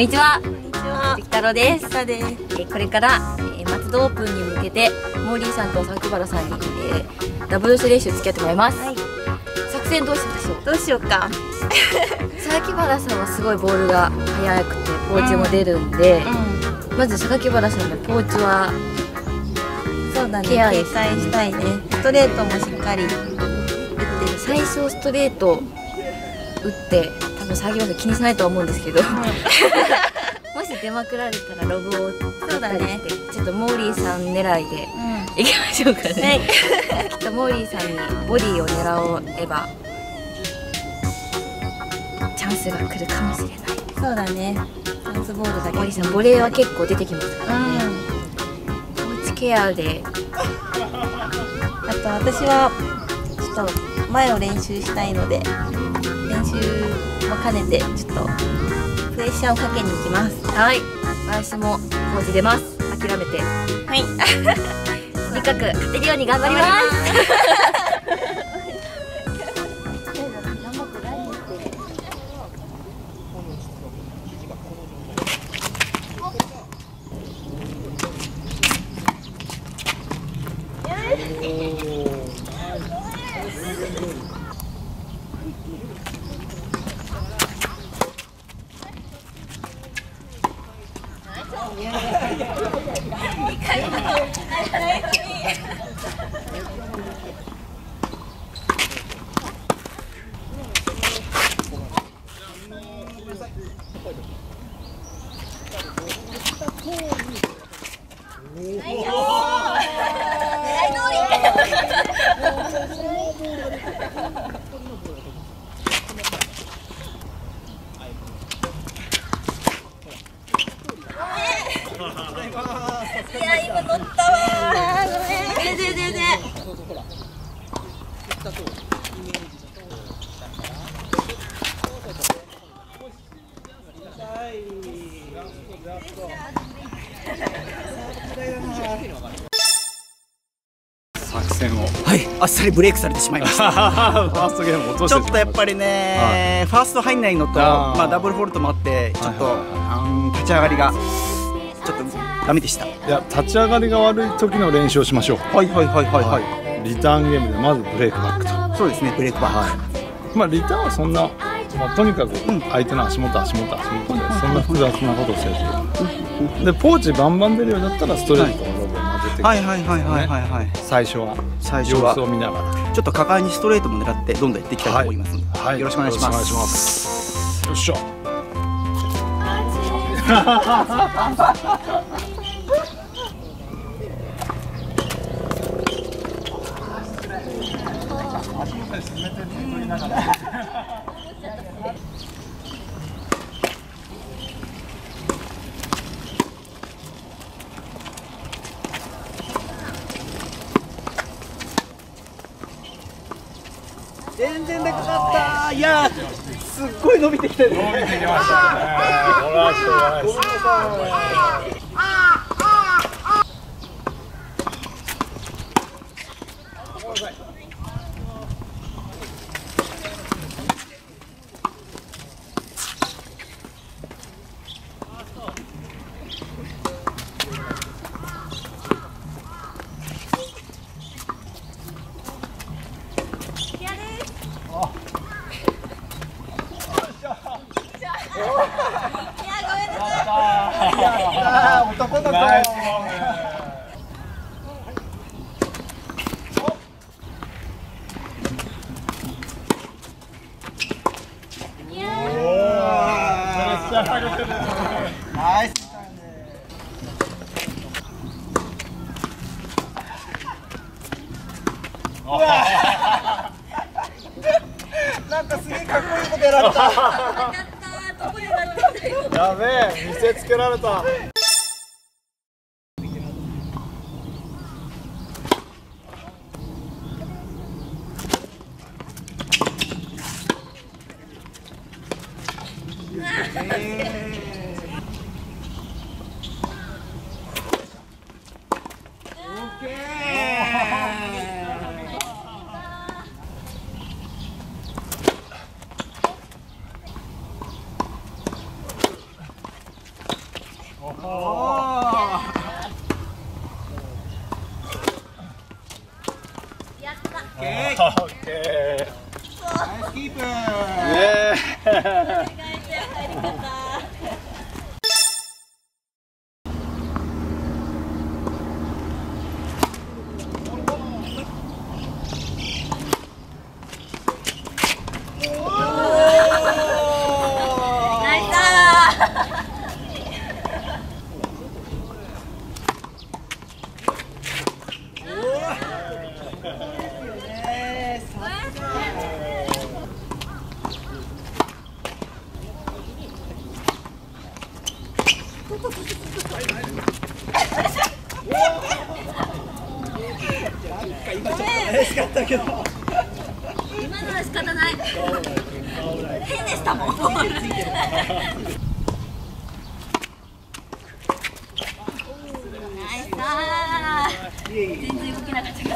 んにちは。こんにちは。関太郎です。さです。えーこれから、えー松戸オープンに向けてモーリーさんと榊原さんに、えーダブルス練習付き合ってもらいます。はい。作戦どうしましょう？どうしようか。榊原さんはすごいボールが速くてポーチも出るんで、うまず榊原さんのポーチはん。そうだね。ケア警戒したいね。ストレートもしっかり打ってる。最初ストレート打って多分榊原さん気にしないとは思うんですけど。もし出まくられたらロブを打ったりして、ちょっとモーリーさん狙いでういきましょうかん。ね。はい。きっとモーリーさんにボディを狙えばチャンスが来るかもしれないそうだね。チャンスボールだけ。モーリーさんボレーは結構出てきますからね、うん。ポーチケアであと私はちょっと前を練習したいので練習も兼ねてちょっとプレッシャーをかけに行きます。はい。私もポーチ出ます。諦めて。はい。とにかく勝てるように頑張りますで作戦を。はい、あっさりブレイクされてしまいました。ファーストゲーム落としちょっとやっぱりね、ファースト入んないのと、まあダブルフォールトもあって、ちょっと、はいはい立ち上がりがちょっとダメでした。いや立ち上がりが悪い時の練習をしましょう。はいはいはいはいはい。リターンゲームでまずブレイクバックと。そうですね、ブレイクバック。まあリターンはそんな、まあ、とにかく相手の足元足元足元でそんな複雑なことをせずでポーチバンバン出るようになったらストレートとロブを混ぜてはいはいはいはいはいはい。最初は。最初は。様子を見ながら。ちょっと果敢にストレートも狙ってどんどんやっていきたいと思いますので、はい。よろしくお願いします。よろしくお願いします。よっしゃ全 然でかかった。いやー、すっごい伸びてきてる。伸びてきましたねこれはしょうがないですナイスボー。ルナイス。なんかすげえかっこいいことやられた。やべえ見せつけられた Okay. okay. Nice keeper. Yeah. 今のは仕方ない変でしたもんナイスあー全然動けなかったけど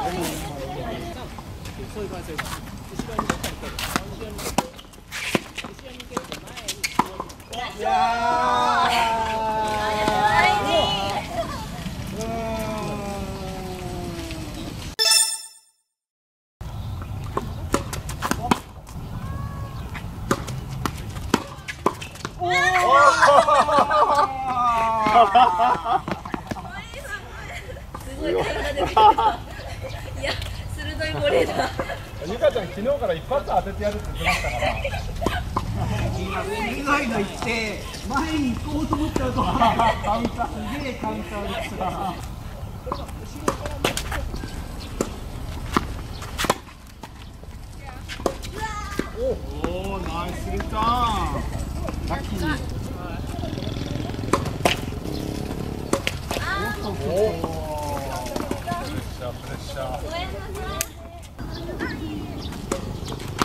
いやすごい体でいや鋭いボレーだちゃん昨日から一発当ててやるって言ってましたから今以外の言って前に行こうと思ったとカウンター。すげえカウンター。でしたおおナイスリターンラッキープレッシャー。ジ Oh,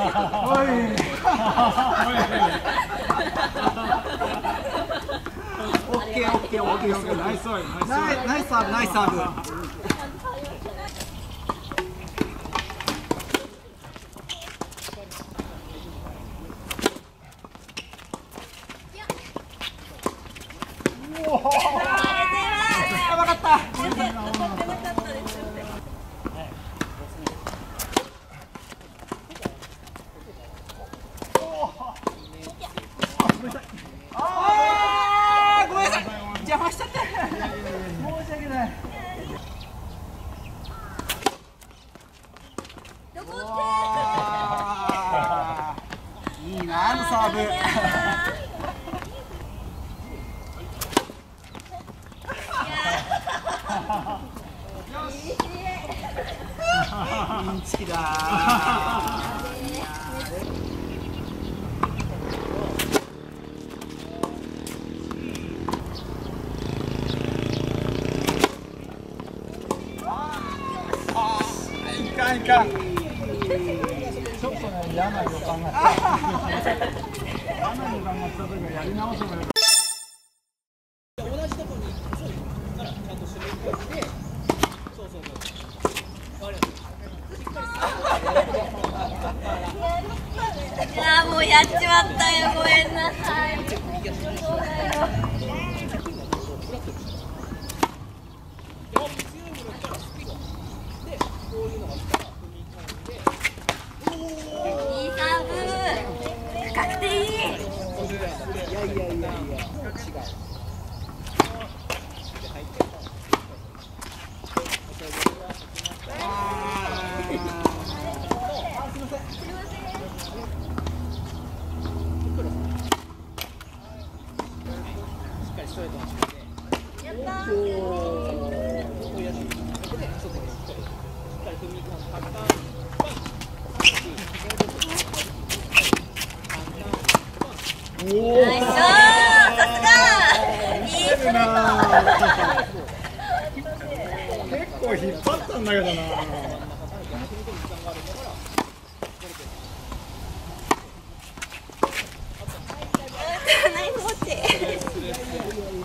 オッケーオッケーオッケーナイスサーブナイスサーブ。ないか。ちょっとね、嫌な予感が。嫌な予感がした時はやり直せばよかった。いいいやい。やいやいや違うおいいストレート。結構引っ張ったんだけどな。何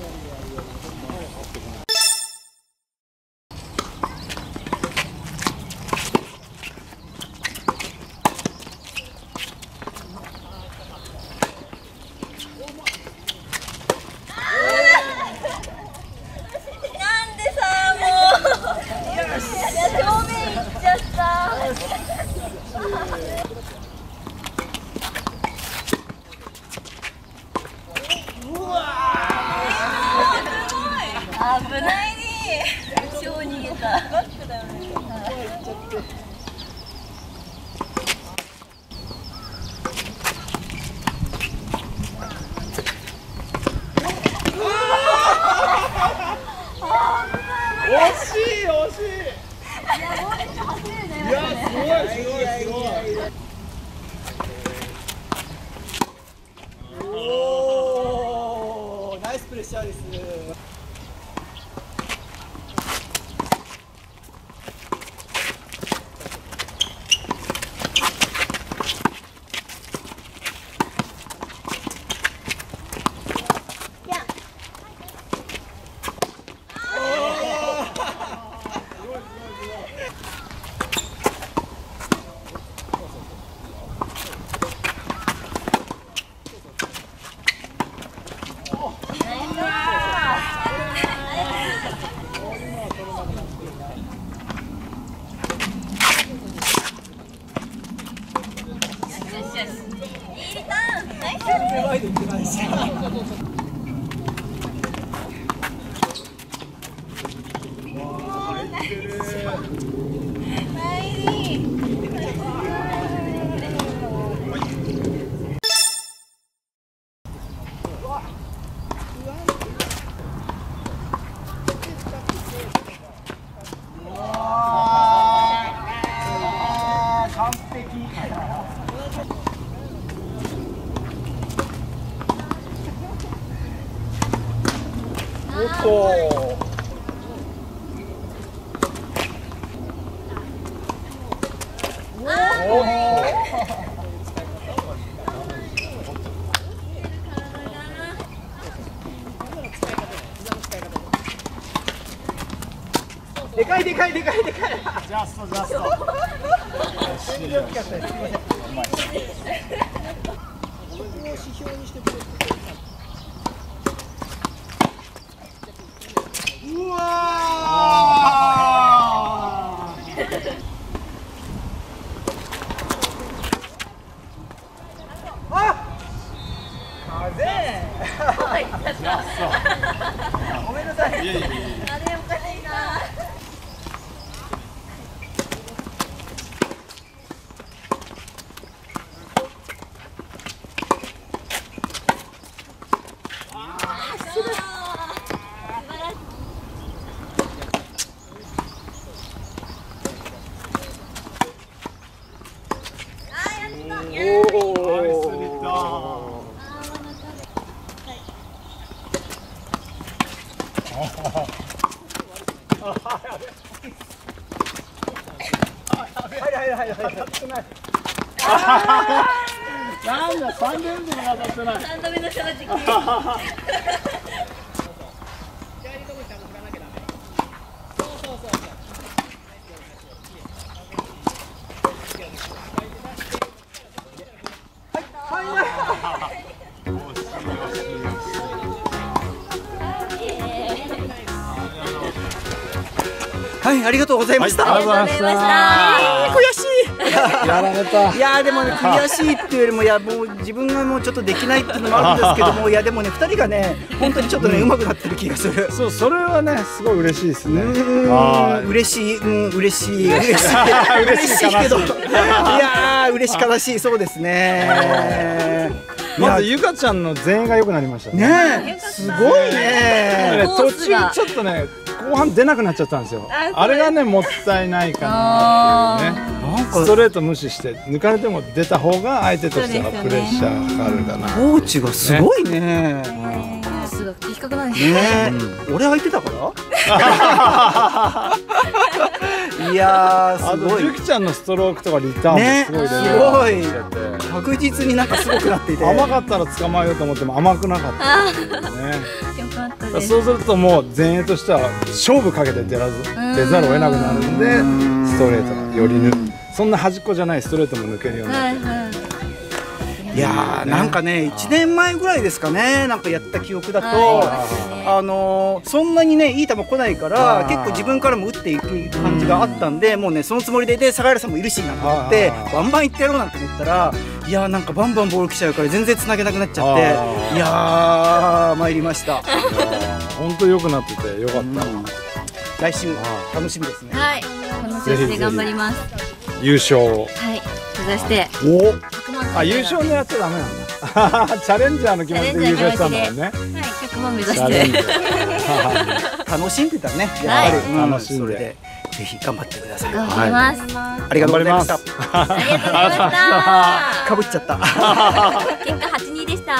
ジャストジャスト大きかったですすいませんうわあ風ごめんなさいあれおかしいなナイスヒットはいはいはいはいなんだ三連続当たってない3度目の正直はいありがとうございました、ありがとうございました。悔しい。やられた。いやーでもね悔しいっていうよりもいやもう自分がもうちょっとできないっていうのもあるんですけども いやでもね二人がね本当にちょっとね上手くなってる気がする。そうそれはねすごい嬉しいですね。嬉しい、うん、嬉しい、嬉しい、嬉しいけど、い。やー、嬉し悲しい、そうですね。まずゆかちゃんの前衛が良くなりましたね。ねえ、すごいね。コ途中ちょっとね後半出なくなっちゃったんですよ。ああれがねもったいないかなっていうね。ストレート無視して抜かれても出た方が相手としてはプレッシャーかかるかな、コーチがすごいね。的確なんですねね。え、俺空いてたから？いやー、あすごい。とゆ。きちゃんのストロークとかリターンねもすごいレベルが上がってて確実になんかすごくなっていて。甘かったら捕まえようと思っても甘くなかった。ね。よかったです。そうするともう前衛としては勝負かけて出らずん。出ざるを得なくなるんでストレートがより抜そんな端っこじゃないストレートも抜けるようになって。はいはいいやーなんかね1年前ぐらいですかねなんかやった記憶だと、はいあのーそんなにねいい球来ないから結構自分からも打っていく感じがあったんでもうねそのつもりでで相良さんもいるしなと思ってバンバンいってやろうなんて思ったらいやーなんかバンバンボール来ちゃうから全然つなげなくなっちゃっていやー参りました。本当良くなっててよかった、来週楽しみですね。はい。この調子で頑張ります。優勝はい。目指して。お100万あ優勝狙っちゃダメなんだ。チャレンジャーの気持ちで優勝したんだもんねはい100万目指チして楽しんでたね。やっぱり、うん。楽しんで。それでぜひ頑張ってください。頑張ります。ありがとうござい。ました頑張ります。ありがとうございました。かぶっちゃった。結果8-2でした